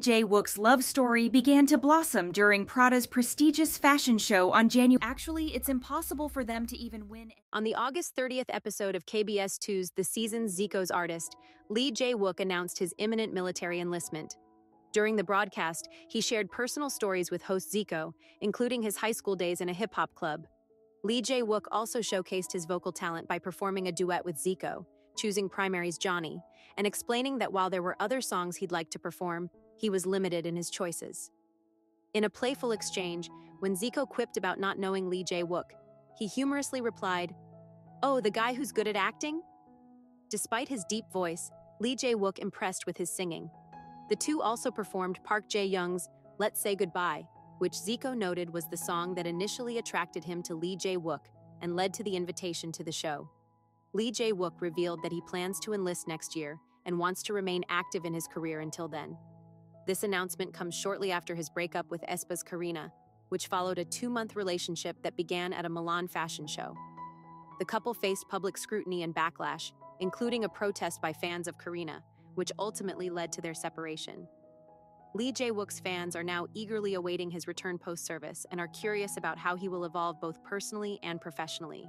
Jae Wook's love story began to blossom during Prada's prestigious fashion show on January. Actually, it's impossible for them to even win. On the August 30th episode of KBS 2's The Season's Zico's Artist, Lee Jae Wook announced his imminent military enlistment. During the broadcast, he shared personal stories with host Zico, including his high school days in a hip hop club. Lee Jae Wook also showcased his vocal talent by performing a duet with Zico, choosing Primary's Johnny, and explaining that while there were other songs he'd like to perform, he was limited in his choices. In a playful exchange, when Zico quipped about not knowing Lee Jae Wook, he humorously replied, Oh, the guy who's good at acting? Despite his deep voice, Lee Jae Wook impressed with his singing. The two also performed Park Jae Jung's Let's Say Goodbye, which Zico noted was the song that initially attracted him to Lee Jae Wook and led to the invitation to the show. Lee Jae Wook revealed that he plans to enlist next year and wants to remain active in his career until then. This announcement comes shortly after his breakup with aespa's Karina, which followed a two month relationship that began at a Milan fashion show. The couple faced public scrutiny and backlash, including a protest by fans of Karina, which ultimately led to their separation. Lee Jae Wook's fans are now eagerly awaiting his return post service and are curious about how he will evolve both personally and professionally.